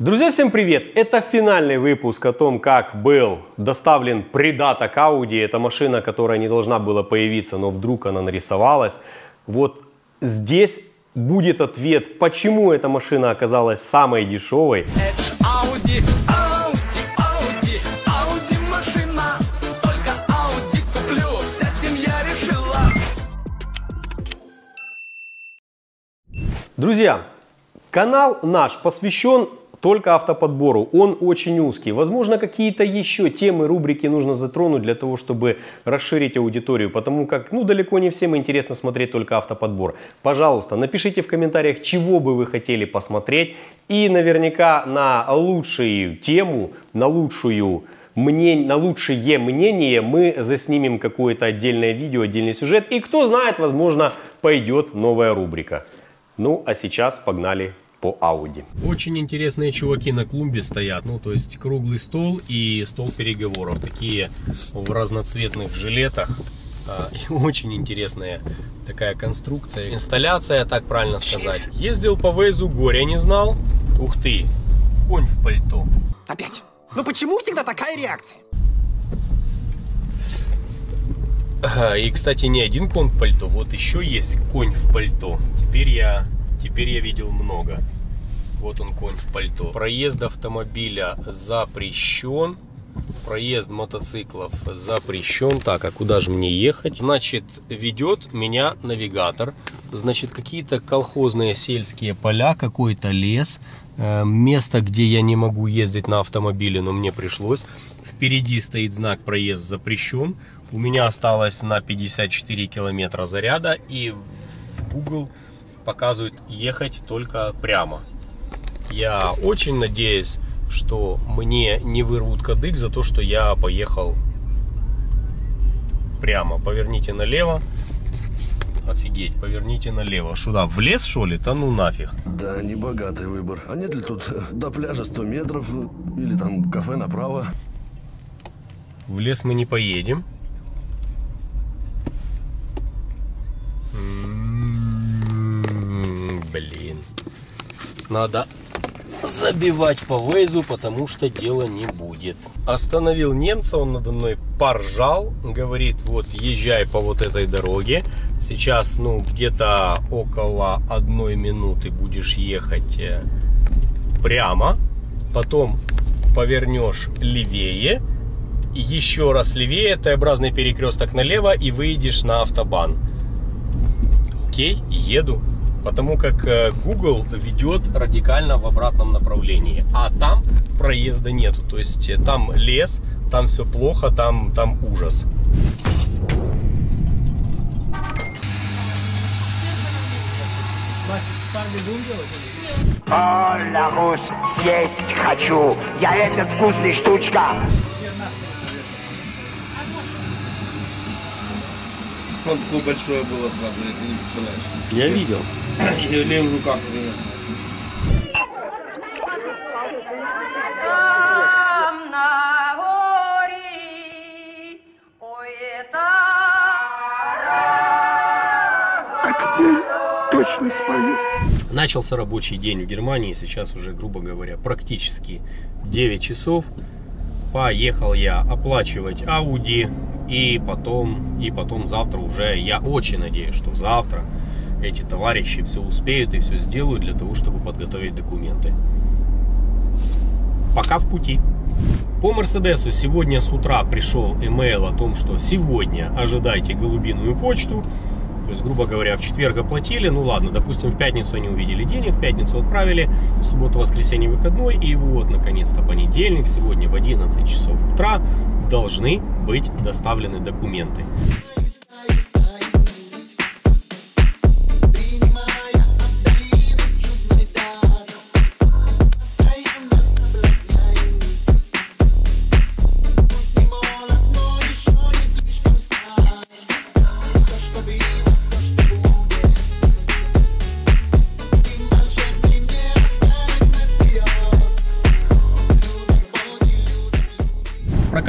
Друзья, всем привет! Это финальный выпуск о том, как был доставлен придаток Audi. Это машина, которая не должна была появиться, но вдруг она нарисовалась. Вот здесь будет ответ, почему эта машина оказалась самой дешевой. Audi, Audi, Audi, Audi машина. Только Audi куплю, вся семья решила. Друзья, канал наш посвящен только автоподбору. Он очень узкий. Возможно, какие-то еще темы, рубрики нужно затронуть для того, чтобы расширить аудиторию, потому как ну, далеко не всем интересно смотреть только автоподбор. Пожалуйста, напишите в комментариях, чего бы вы хотели посмотреть. И наверняка на лучшую тему, на лучшую мнение, на лучшее мнение мы заснимем какое-то отдельное видео, отдельный сюжет. И кто знает, возможно, пойдет новая рубрика. Ну, а сейчас погнали по Audi. Очень интересные чуваки на клумбе стоят. Ну, то есть круглый стол и стол переговоров. Такие в разноцветных жилетах. А, И очень интересная такая конструкция. Инсталляция, так правильно сказать. Ездил по Вейзу, горя не знал. Ух ты, конь в пальто. Опять? Ну почему всегда такая реакция? И, кстати, не один конь в пальто, вот еще есть конь в пальто. Теперь я, теперь я видел много. Вот он конь в пальто. Проезд автомобиля запрещен. Проезд мотоциклов запрещен. Так, а куда же мне ехать? Значит, ведет меня навигатор. Значит, какие-то колхозные сельские поля, какой-то лес. э, Место, где я не могу ездить на автомобиле, но мне пришлось. Впереди стоит знак «Проезд запрещен». У меня осталось на 54 километра заряда. И Google показывает ехать только прямо. Я очень надеюсь, что мне не вырвут кадык за то, что я поехал прямо. Поверните налево. Офигеть, поверните налево. Сюда, в лес, что ли? Да ну нафиг. Да, не богатый выбор. А нет ли тут э, до пляжа 100 метров э, или там кафе направо? В лес мы не поедем. Надо забивать по вейзу, потому что дела не будет. Остановил немца, он надо мной поржал, говорит, вот езжай по вот этой дороге. Сейчас, ну, где-то около одной минуты будешь ехать э, прямо, потом повернешь левее, еще раз левее, Т-образный перекресток налево и выйдешь на автобан. Окей, еду. Потому как э, Google ведет радикально в обратном направлении. А там проезда нету. То есть э, там лес, там все плохо, там, там ужас. Гусь, съесть хочу. Я это вкусная штучка. Он такое большое было сразу, ты не представляешь. Я видел. И лев в руках. например. Там на горе, ой, это Точно спою. Начался рабочий день в Германии, сейчас уже, грубо говоря, практически 9 часов. Поехал я оплачивать Audi и потом, и потом завтра уже, я очень надеюсь, что завтра эти товарищи все успеют и все сделают для того, чтобы подготовить документы. Пока в пути. По Мерседесу сегодня с утра пришел имейл о том, что сегодня ожидайте голубиную почту. То есть, грубо говоря, в четверг оплатили, ну ладно, допустим, в пятницу они увидели денег, в пятницу отправили, в субботу, воскресенье, выходной, и вот, наконец-то, понедельник, сегодня в 11 часов утра должны быть доставлены документы.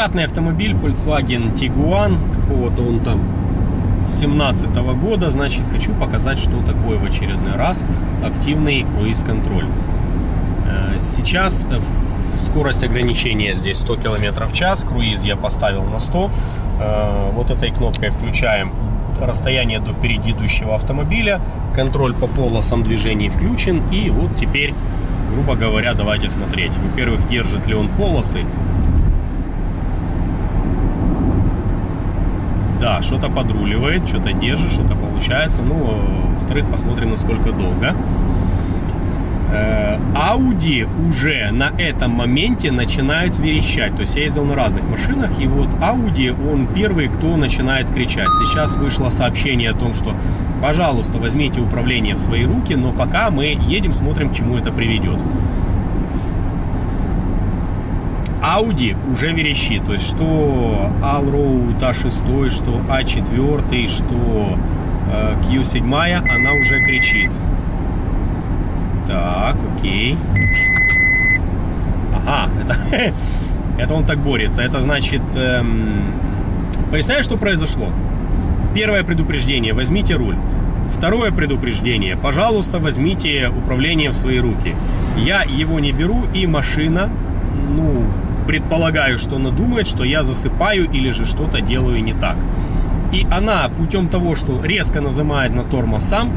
Прокатный автомобиль Volkswagen Tiguan, какого-то он там 17 года, значит, хочу показать, что такое в очередной раз активный круиз-контроль. Э, Сейчас скорость ограничения здесь 100 км в час, круиз я поставил на 100. Э, Вот этой кнопкой включаем расстояние до впереди идущего автомобиля, контроль по полосам движений включен, и вот теперь, грубо говоря, давайте смотреть. Во-первых, держит ли он полосы, Да, что-то подруливает, что-то держит, что-то получается. Ну, во-вторых, посмотрим, насколько долго. Э, Audi уже на этом моменте начинает верещать. То есть я ездил на разных машинах, и вот Audi, он первый, кто начинает кричать. Сейчас вышло сообщение о том, что, пожалуйста, возьмите управление в свои руки, но пока мы едем, смотрим, к чему это приведет. Audi уже верещит. То есть, что Allroad A6, что A4, что э, Q7, она уже кричит. Так, окей. Ага, это, это он так борется. Это значит... Эм, поясняю, что произошло. Первое предупреждение. Возьмите руль. Второе предупреждение. Пожалуйста, возьмите управление в свои руки. Я его не беру, и машина, ну, предполагаю, что она думает, что я засыпаю или же что-то делаю не так. И она путем того, что резко нажимает на тормоз сам,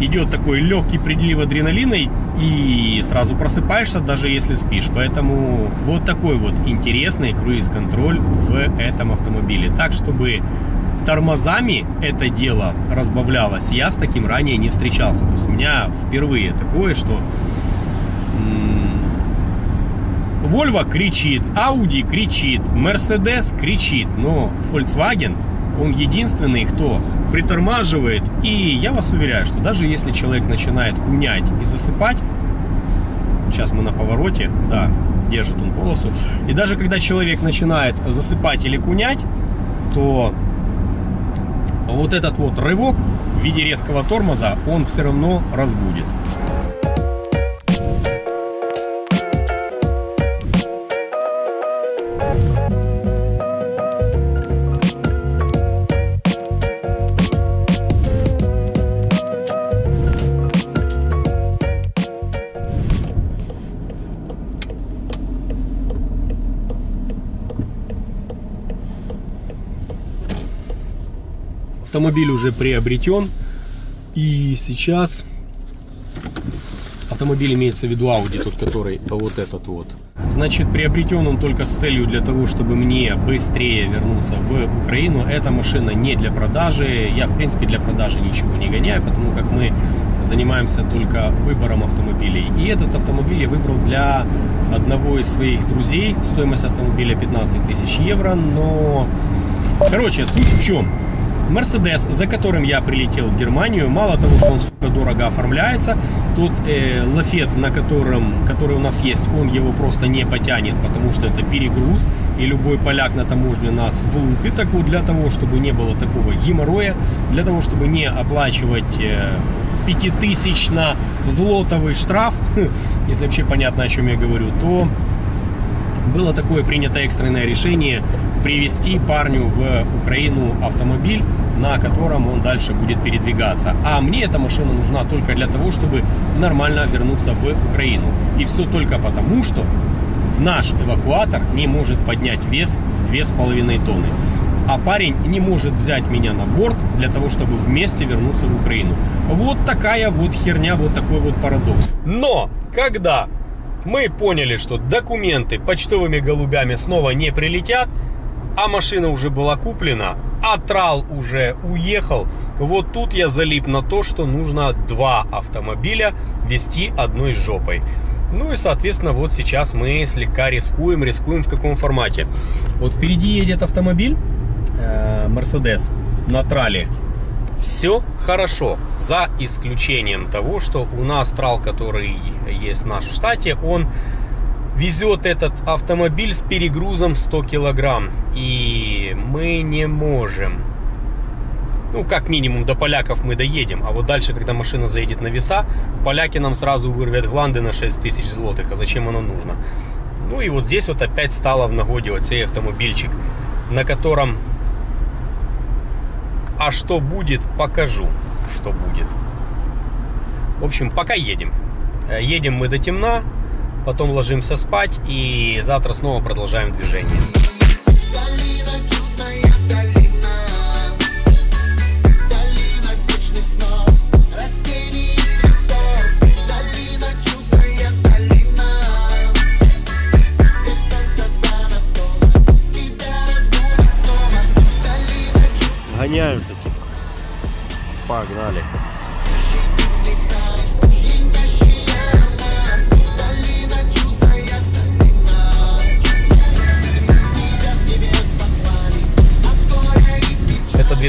идет такой легкий прилив адреналина и- сразу просыпаешься, даже если спишь. Поэтому вот такой вот интересный круиз-контроль в этом автомобиле. Так, чтобы тормозами это дело разбавлялось, я с таким ранее не встречался. То есть у меня впервые такое, что Volvo кричит, Audi кричит, Mercedes кричит, но Volkswagen, он единственный, кто притормаживает. И я вас уверяю, что даже если человек начинает кунять и засыпать, сейчас мы на повороте, да, держит он полосу, и даже когда человек начинает засыпать или кунять, то вот этот вот рывок в виде резкого тормоза, он все равно разбудит. Автомобиль уже приобретен. И сейчас автомобиль имеется в виду Audi, тот, который вот этот вот. Значит, приобретен он только с целью для того, чтобы мне быстрее вернуться в Украину. Эта машина не для продажи. Я, в принципе, для продажи ничего не гоняю, потому как мы занимаемся только выбором автомобилей. И этот автомобиль я выбрал для одного из своих друзей. Стоимость автомобиля 15 тысяч евро, но... Короче, суть в чем? Мерседес, за которым я прилетел в Германию, мало того, что он сука дорого оформляется, тот э, лафет, на котором, который у нас есть, он его просто не потянет, потому что это перегруз, и любой поляк на таможне нас влупит. Так вот, для того, чтобы не было такого геморроя, для того, чтобы не оплачивать э, пятитысячно злотовый штраф, если вообще понятно, о чем я говорю, то было такое принято экстренное решение привезти парню в Украину автомобиль, на котором он дальше будет передвигаться. А мне эта машина нужна только для того, чтобы нормально вернуться в Украину. И все только потому, что наш эвакуатор не может поднять вес в 2,5 тонны. А парень не может взять меня на борт для того, чтобы вместе вернуться в Украину. Вот такая вот херня, вот такой вот парадокс. Но когда мы поняли, что документы почтовыми голубями снова не прилетят, а машина уже была куплена, а трал уже уехал, вот тут я залип на то, что нужно два автомобиля вести одной жопой. Ну и, соответственно, вот сейчас мы слегка рискуем. Рискуем в каком формате? Вот впереди едет автомобиль э, Mercedes на трале. Все хорошо, за исключением того, что у нас трал, который есть наш в штате, он везет этот автомобиль с перегрузом в 100 килограмм. И мы не можем. Ну, как минимум, до поляков мы доедем. А вот дальше, когда машина заедет на веса, поляки нам сразу вырвят гланды на 6 тысяч злотых. А зачем оно нужно? Ну и вот здесь вот опять стало в нагоде вот цей автомобильчик, на котором... А что будет, покажу, что будет. В общем, пока едем. Э, Едем мы до темна, потом ложимся спать и завтра снова продолжаем движение. Гоняемся, типа. Погнали.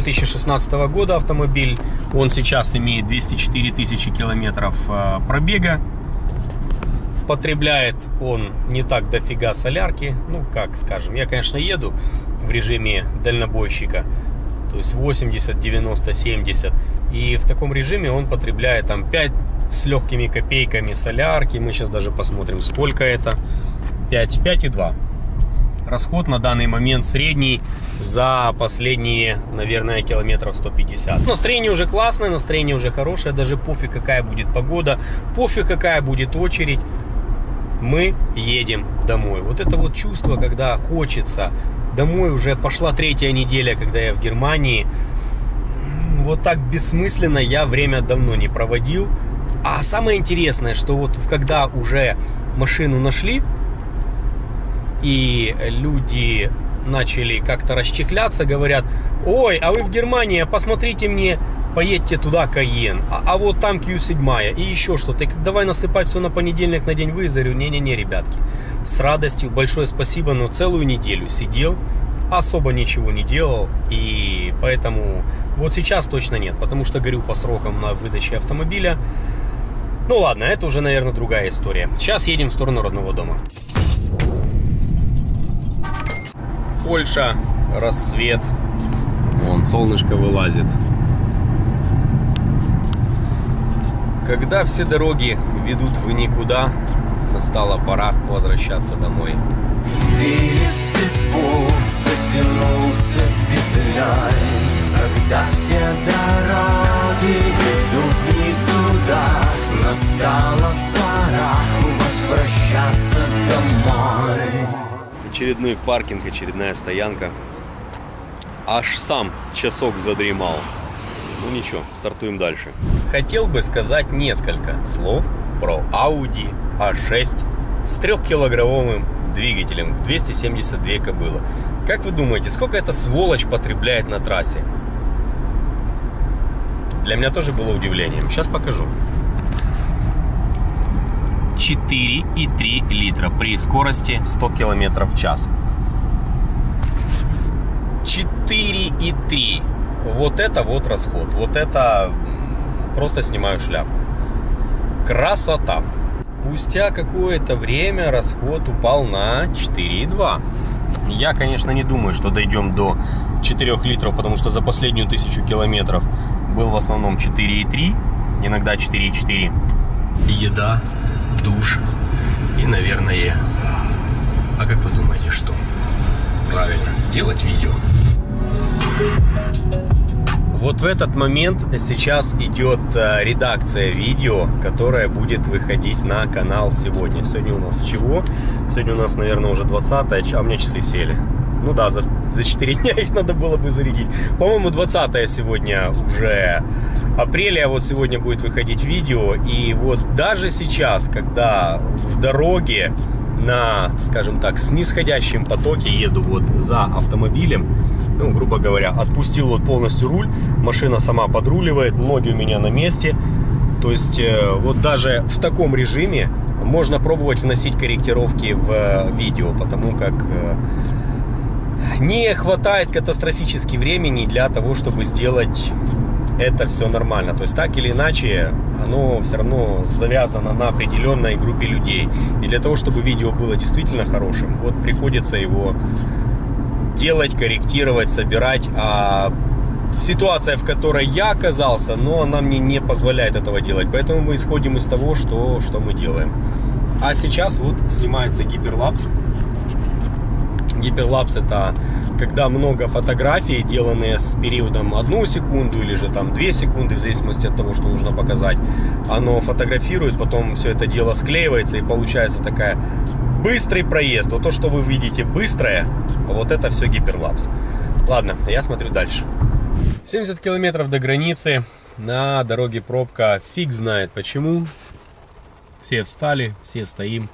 2016 года автомобиль. Он сейчас имеет 204 тысячи километров э, пробега. Потребляет он не так дофига солярки. Ну, как скажем, я, конечно, еду в режиме дальнобойщика. То есть 80, 90, 70. И в таком режиме он потребляет там 5 с легкими копейками солярки. Мы сейчас даже посмотрим, сколько это. 5, 5,2 расход на данный момент средний за последние, наверное, километров 150. Настроение уже классное, настроение уже хорошее, даже пофиг какая будет погода, пофиг какая будет очередь, мы едем домой. Вот это вот чувство, когда хочется домой, уже пошла третья неделя, когда я в Германии, вот так бессмысленно я время давно не проводил. А самое интересное, что вот когда уже машину нашли, и люди начали как-то расчехляться, говорят, ой, а вы в Германии, посмотрите мне, поедьте туда Каен, а, а вот там Q7 и еще что-то. Давай насыпать все на понедельник на день вызову. Не-не-не, ребятки, с радостью, большое спасибо, но целую неделю сидел, особо ничего не делал, и поэтому вот сейчас точно нет, потому что горю по срокам на выдаче автомобиля. Ну ладно, это уже, наверное, другая история. Сейчас едем в сторону родного дома. Польша, рассвет. Вон, солнышко вылазит. Когда все дороги ведут в никуда, настала пора возвращаться домой. Извилистый путь затянулся петлей Когда все дороги ведут в никуда Настала пора возвращаться домой Очередной паркинг, очередная стоянка. Аж сам часок задремал. Ну ничего, стартуем дальше. Хотел бы сказать несколько слов про Audi A6 с трехкилограммовым двигателем в 272 кобылы. Как вы думаете, сколько эта сволочь потребляет на трассе? Для меня тоже было удивлением. Сейчас покажу. 4,3 литра при скорости 100 км в час. 4,3. Вот это вот расход. Вот это просто снимаю шляпу. Красота. Спустя какое-то время расход упал на 4,2. Я, конечно, не думаю, что дойдем до 4 литров, потому что за последнюю тысячу километров был в основном 4,3, иногда 4,4. Еда, душ и, наверное, а как вы думаете, что? Правильно, делать видео. Вот в этот момент сейчас идет э, редакция видео, которая будет выходить на канал сегодня. Сегодня у нас чего? Сегодня у нас, наверное, уже 20 а у меня часы сели. Ну да, за, за 4 дня их надо было бы зарядить. По-моему, 20 сегодня уже апреля, а вот сегодня будет выходить видео. И вот даже сейчас, когда в дороге на, скажем так, снисходящем потоке еду вот за автомобилем, ну, грубо говоря, отпустил вот полностью руль, машина сама подруливает, ноги у меня на месте. То есть э, вот даже в таком режиме можно пробовать вносить корректировки в э, видео, потому как э, не хватает катастрофически времени для того, чтобы сделать это все нормально. То есть так или иначе, оно все равно завязано на определенной группе людей. И для того, чтобы видео было действительно хорошим, вот приходится его делать, корректировать, собирать. А ситуация, в которой я оказался, но она мне не позволяет этого делать. Поэтому мы исходим из того, что, что мы делаем. А сейчас вот снимается гиперлапс. Гиперлапс это когда много фотографий, сделанные с периодом одну секунду или же там 2 секунды, в зависимости от того, что нужно показать. Оно фотографирует, потом все это дело склеивается и получается такая быстрый проезд. Вот то, что вы видите быстрое, вот это все гиперлапс. Ладно, я смотрю дальше. 70 километров до границы. На дороге пробка. Фиг знает почему. Все встали, все стоим.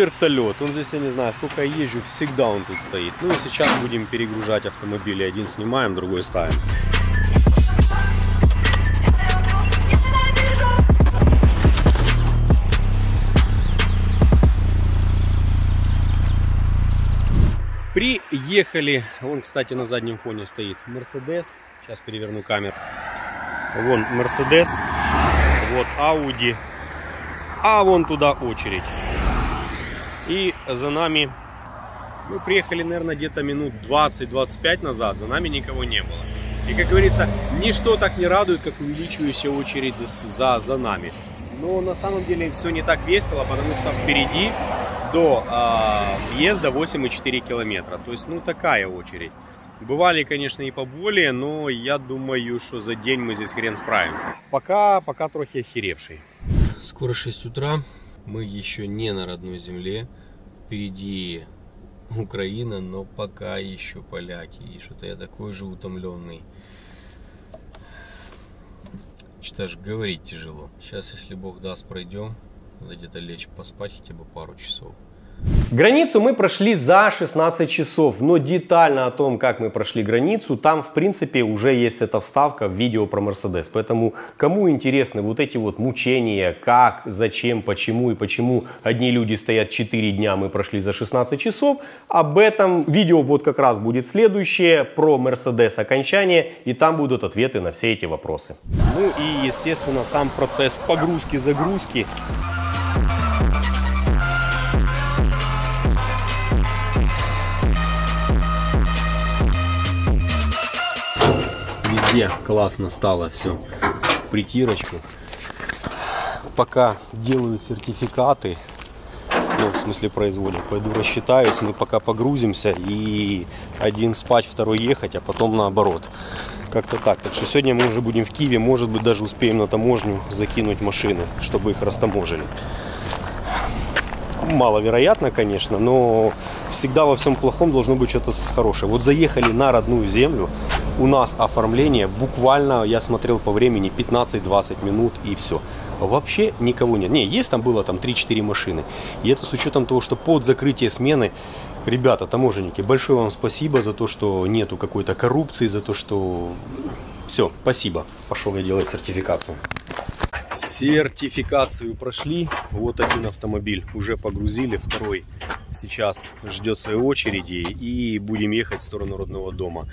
Вертолет. Он здесь, я не знаю, сколько я езжу, всегда он тут стоит. Ну и сейчас будем перегружать автомобили. Один снимаем, другой ставим. Приехали. Вон, кстати, на заднем фоне стоит Мерседес. Сейчас переверну камеру. Вон Мерседес. Вот Ауди. А вон туда очередь. И за нами... Мы приехали, наверное, где-то минут 20-25 назад. За нами никого не было. И, как говорится, ничто так не радует, как увеличивающая очередь за, за, за нами. Но на самом деле все не так весело, потому что впереди до э, въезда 8,4 километра. То есть, ну, такая очередь. Бывали, конечно, и поболее, но я думаю, что за день мы здесь хрен справимся. Пока, пока трохи охеревший. Скоро 6 утра. Мы еще не на родной земле. Впереди Украина, но пока еще поляки. И что-то я такой же утомленный. Что-то аж говорить тяжело. Сейчас, если Бог даст, пройдем. Надо где-то лечь поспать хотя бы пару часов. Границу мы прошли за 16 часов, но детально о том, как мы прошли границу, там в принципе уже есть эта вставка в видео про Мерседес. Поэтому кому интересны вот эти вот мучения, как, зачем, почему и почему одни люди стоят 4 дня, мы прошли за 16 часов, об этом видео вот как раз будет следующее про Мерседес окончание и там будут ответы на все эти вопросы. Ну и естественно сам процесс погрузки-загрузки. Везде классно стало все притирочку. Пока делают сертификаты, ну, в смысле производят, пойду рассчитаюсь, мы пока погрузимся и один спать, второй ехать, а потом наоборот. Как-то так. Так что сегодня мы уже будем в Киеве, может быть даже успеем на таможню закинуть машины, чтобы их растаможили маловероятно, конечно, но всегда во всем плохом должно быть что-то хорошее. Вот заехали на родную землю, у нас оформление буквально, я смотрел по времени, 15-20 минут и все. Вообще никого нет. Не, есть там было там 3-4 машины. И это с учетом того, что под закрытие смены Ребята, таможенники, большое вам спасибо за то, что нету какой-то коррупции, за то, что... Все, спасибо. Пошел я делать сертификацию. Сертификацию прошли. Вот один автомобиль уже погрузили, второй сейчас ждет своей очереди и будем ехать в сторону родного дома.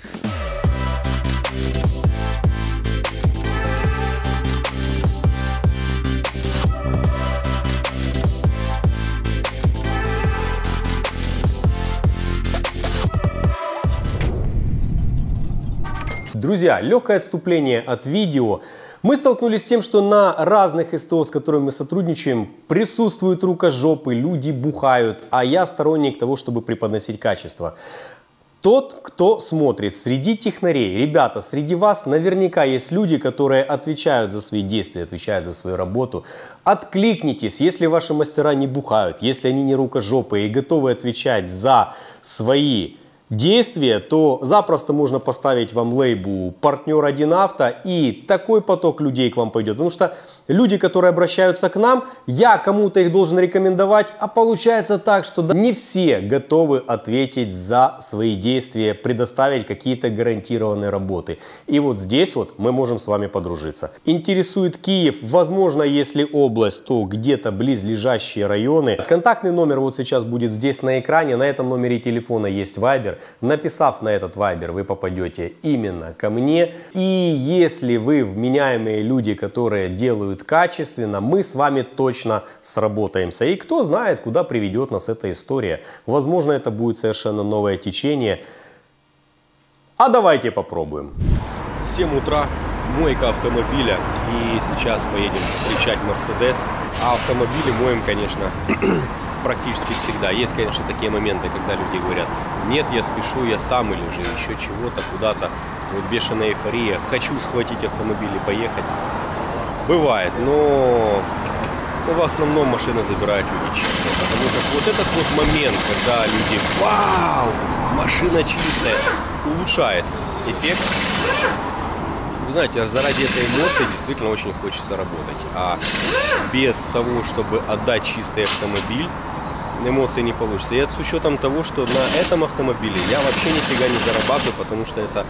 Друзья, легкое отступление от видео. Мы столкнулись с тем, что на разных СТО, с которыми мы сотрудничаем, присутствуют рукожопы, люди бухают, а я сторонник того, чтобы преподносить качество. Тот, кто смотрит среди технарей, ребята, среди вас наверняка есть люди, которые отвечают за свои действия, отвечают за свою работу. Откликнитесь, если ваши мастера не бухают, если они не рукожопы и готовы отвечать за свои действия, то запросто можно поставить вам лейбу партнер 1 авто и такой поток людей к вам пойдет. Потому что люди, которые обращаются к нам, я кому-то их должен рекомендовать, а получается так, что не все готовы ответить за свои действия, предоставить какие-то гарантированные работы. И вот здесь вот мы можем с вами подружиться. Интересует Киев, возможно, если область, то где-то близлежащие районы. Контактный номер вот сейчас будет здесь на экране, на этом номере телефона есть Viber. Написав на этот вайбер, вы попадете именно ко мне. И если вы вменяемые люди, которые делают качественно, мы с вами точно сработаемся. И кто знает, куда приведет нас эта история. Возможно, это будет совершенно новое течение. А давайте попробуем. 7 утра, мойка автомобиля. И сейчас поедем встречать Мерседес. А автомобили моем, конечно, практически всегда. Есть, конечно, такие моменты, когда люди говорят, нет, я спешу, я сам или же еще чего-то, куда-то. Вот бешеная эйфория, хочу схватить автомобиль и поехать. Бывает, но в основном машины забирают люди чистые. Потому как вот этот вот момент, когда люди, вау, машина чистая, улучшает эффект. Вы знаете, заради этой эмоции действительно очень хочется работать. А без того, чтобы отдать чистый автомобиль, эмоций не получится. И это с учетом того, что на этом автомобиле я вообще нифига не зарабатываю, потому что это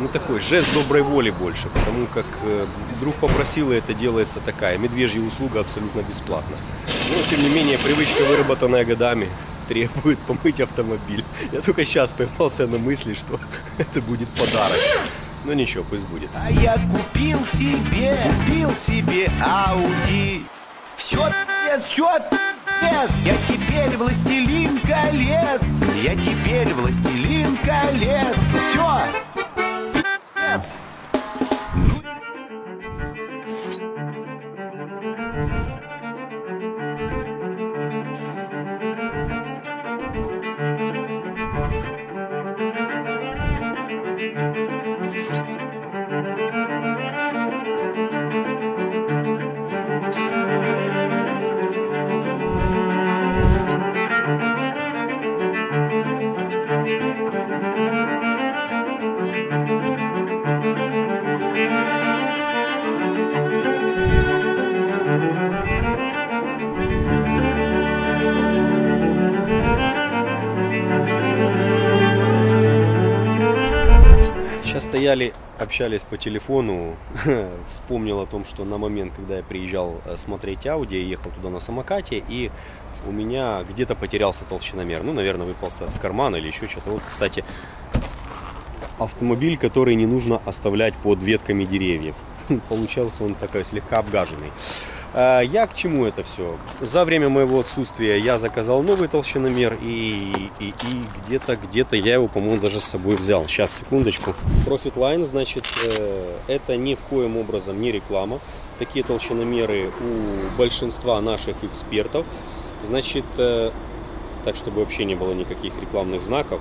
ну такой жест доброй воли больше, потому как э, друг попросил, и это делается такая медвежья услуга абсолютно бесплатно. Но тем не менее привычка, выработанная годами, требует помыть автомобиль. Я только сейчас поймался на мысли, что это будет подарок. Ну ничего, пусть будет. А я купил себе, купил себе Ауди. Все, нет, все, нет. Я теперь властелин колец. Я теперь властелин колец. Все, пи***ц. Стояли, общались по телефону, вспомнил о том, что на момент, когда я приезжал э, смотреть Audi, я ехал туда на самокате, и у меня где-то потерялся толщиномер. Ну, наверное, выпался с кармана или еще что-то. Вот, кстати, автомобиль, который не нужно оставлять под ветками деревьев. Получался он такой слегка обгаженный. А, Я к чему это все? За время моего отсутствия я заказал новый толщиномер и, и, и где-то, где-то я его, по-моему, даже с собой взял. Сейчас, секундочку. Profit Line, значит, э, это ни в коем образом не реклама. Такие толщиномеры у большинства наших экспертов. Значит, э, так, чтобы вообще не было никаких рекламных знаков.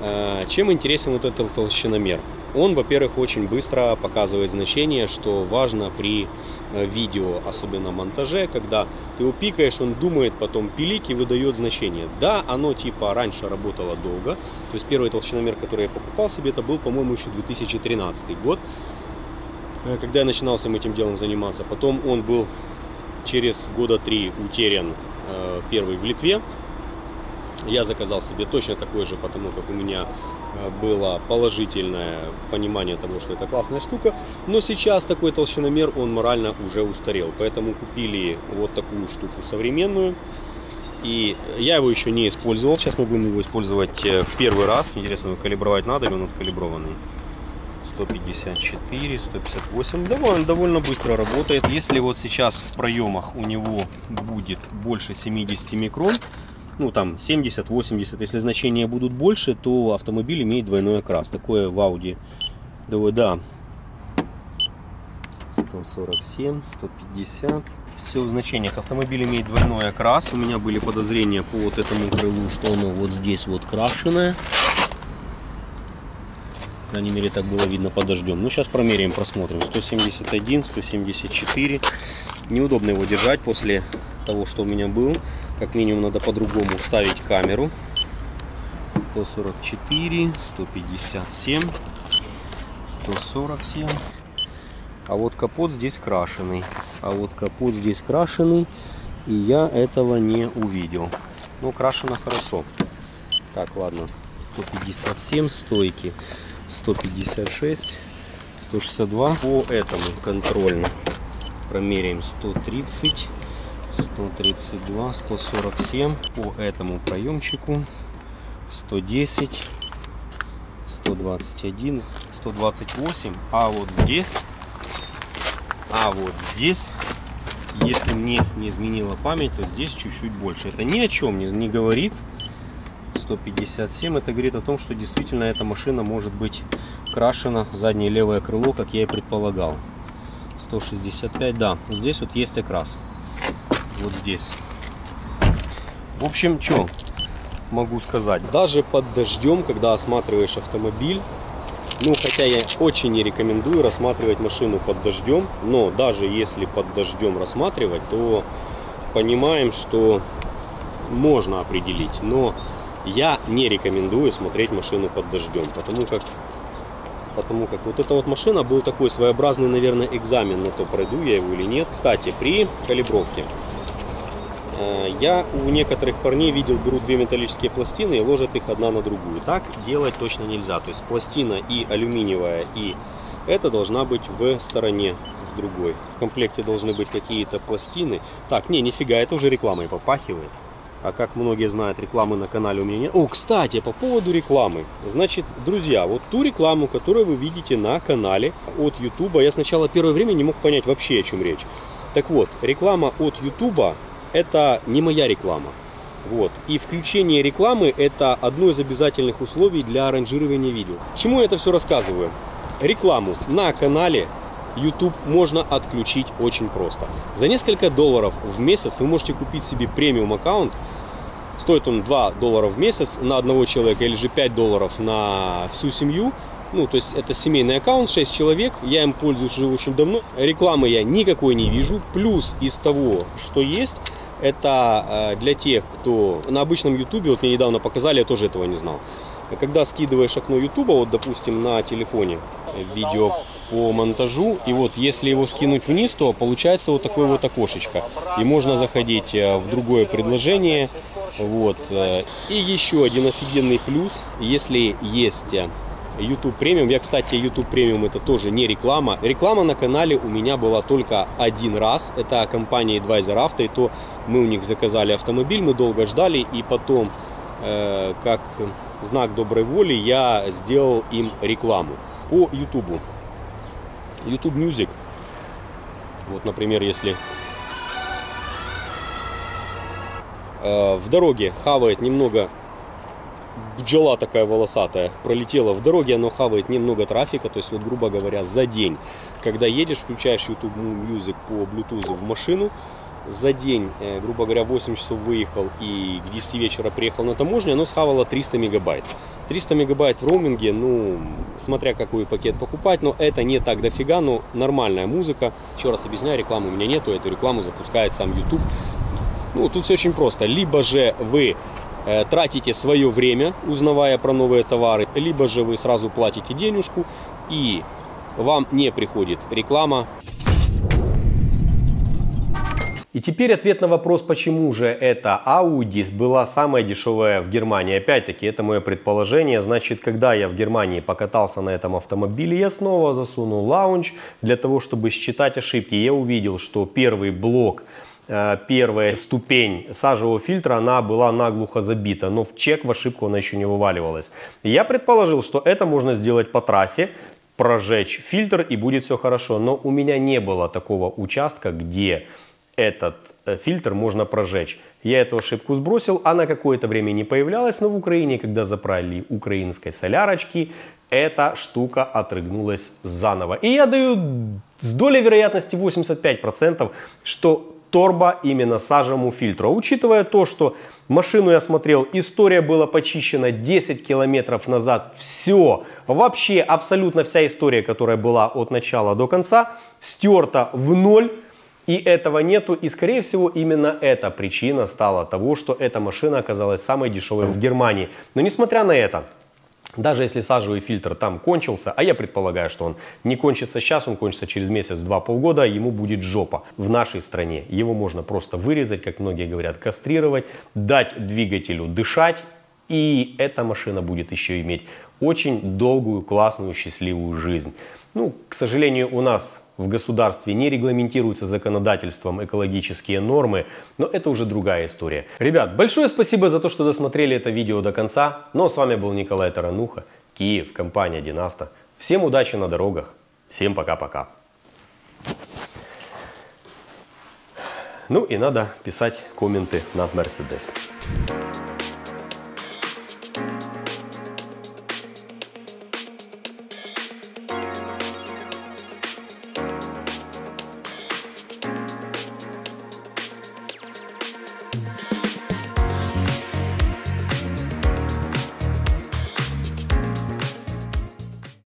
Э, Чем интересен вот этот толщиномер? Он, во-первых, очень быстро показывает значение, что важно при э, видео, особенно монтаже, когда ты его пикаешь, он думает, потом пилик и выдает значение. Да, оно типа раньше работало долго, то есть первый толщиномер, который я покупал себе, это был, по-моему, еще 2013 год, э, когда я начинал всем этим делом заниматься. Потом он был через года три утерян первый в Литве, я заказал себе точно такой же, потому как у меня э, было положительное понимание того, что это классная штука. Но сейчас такой толщиномер, он морально уже устарел. Поэтому купили вот такую штуку современную. И я его еще не использовал. Сейчас мы будем его использовать э, в первый раз. Интересно, калибровать надо ли он откалиброванный? 154, 158. Довольно, довольно быстро работает. Если вот сейчас в проемах у него будет больше 70 микрон, ну там 70-80, если значения будут больше, то автомобиль имеет двойной окрас. Такое в Audi. Да. 147, 150. Все в значениях. Автомобиль имеет двойной окрас. У меня были подозрения по вот этому крылу, что оно вот здесь вот крашеное. По крайней мере, так было видно под дождем. Ну, сейчас промеряем, просмотрим. 171, 174. Неудобно его держать после того, что у меня был. Как минимум, надо по-другому ставить камеру. 144, 157, 147. А вот капот здесь крашеный. А вот капот здесь крашеный. И я этого не увидел. Ну, крашено хорошо. Так, ладно. 157 стойки. 156, 162. По этому контрольно промеряем 130, 132, 147. По этому проемчику 110, 121, 128. А вот здесь, а вот здесь, если мне не изменила память, то здесь чуть-чуть больше. Это ни о чем не, не говорит. 157 это говорит о том, что действительно эта машина может быть крашена заднее левое крыло, как я и предполагал. 165, да, вот здесь вот есть окрас. Вот здесь. В общем, что могу сказать? Даже под дождем, когда осматриваешь автомобиль, ну, хотя я очень не рекомендую рассматривать машину под дождем, но даже если под дождем рассматривать, то понимаем, что можно определить. Но я не рекомендую смотреть машину под дождем, потому как потому как вот эта вот машина был такой своеобразный, наверное, экзамен на то, пройду я его или нет. Кстати, при калибровке я у некоторых парней видел, берут две металлические пластины и ложат их одна на другую. Так делать точно нельзя. То есть пластина и алюминиевая, и это должна быть в стороне в другой. В комплекте должны быть какие-то пластины. Так, не, нифига, это уже рекламой попахивает. А как многие знают, рекламы на канале у меня нет. О, кстати, по поводу рекламы. Значит, друзья, вот ту рекламу, которую вы видите на канале от YouTube, я сначала первое время не мог понять вообще, о чем речь. Так вот, реклама от YouTube это не моя реклама. Вот. И включение рекламы это одно из обязательных условий для ранжирования видео. Чему я это все рассказываю? Рекламу на канале YouTube можно отключить очень просто. За несколько долларов в месяц вы можете купить себе премиум аккаунт. Стоит он 2 доллара в месяц на одного человека или же 5 долларов на всю семью. Ну, то есть это семейный аккаунт, 6 человек. Я им пользуюсь уже очень давно. Рекламы я никакой не вижу. Плюс из того, что есть, это э, для тех, кто на обычном YouTube, вот мне недавно показали, я тоже этого не знал. Когда скидываешь окно YouTube, вот допустим на телефоне, видео по монтажу. И вот если его скинуть вниз, то получается вот такое вот окошечко. И можно заходить э, в другое предложение. Вот. э, И еще один офигенный плюс, если есть э, YouTube премиум. Я, кстати, YouTube премиум это тоже не реклама. Реклама на канале у меня была только один раз. Это компания Advisor Auto. И то мы у них заказали автомобиль, мы долго ждали. И потом, э, как знак доброй воли, я сделал им рекламу по YouTube. YouTube Music. Вот, например, если э, в дороге хавает немного бджола такая волосатая пролетела в дороге, оно хавает немного трафика, то есть вот грубо говоря за день, когда едешь, включаешь YouTube Music по Bluetooth в машину, за день, э, грубо говоря, 8 часов выехал и к 10 вечера приехал на таможню, оно схавало 300 мегабайт. 300 мегабайт в роуминге, ну, смотря какой пакет покупать, но это не так дофига, но нормальная музыка. Еще раз объясняю, рекламы у меня нету, эту рекламу запускает сам YouTube. Ну, тут все очень просто. Либо же вы тратите свое время, узнавая про новые товары, либо же вы сразу платите денежку и вам не приходит реклама. И теперь ответ на вопрос, почему же эта Audi была самая дешевая в Германии. Опять-таки, это мое предположение. Значит, когда я в Германии покатался на этом автомобиле, я снова засунул лаунч для того, чтобы считать ошибки. Я увидел, что первый блок э, первая ступень сажевого фильтра, она была наглухо забита, но в чек в ошибку она еще не вываливалась. Я предположил, что это можно сделать по трассе, прожечь фильтр и будет все хорошо. Но у меня не было такого участка, где этот э, фильтр можно прожечь. Я эту ошибку сбросил, она какое-то время не появлялась, но в Украине, когда заправили украинской солярочки, эта штука отрыгнулась заново. И я даю с долей вероятности 85%, что торба именно сажевому фильтру. А учитывая то, что машину я смотрел, история была почищена 10 километров назад, все, вообще абсолютно вся история, которая была от начала до конца, стерта в ноль, и этого нету, и скорее всего именно эта причина стала того, что эта машина оказалась самой дешевой в Германии. Но несмотря на это, даже если сажевый фильтр там кончился, а я предполагаю, что он не кончится сейчас, он кончится через месяц, два, полгода, ему будет жопа. В нашей стране его можно просто вырезать, как многие говорят, кастрировать, дать двигателю дышать, и эта машина будет еще иметь очень долгую, классную, счастливую жизнь. Ну, к сожалению, у нас в государстве не регламентируются законодательством экологические нормы, но это уже другая история. Ребят, большое спасибо за то, что досмотрели это видео до конца. Ну а с вами был Николай Тарануха, Киев, компания Динавто. Всем удачи на дорогах. Всем пока-пока. Ну и надо писать комменты на Mercedes.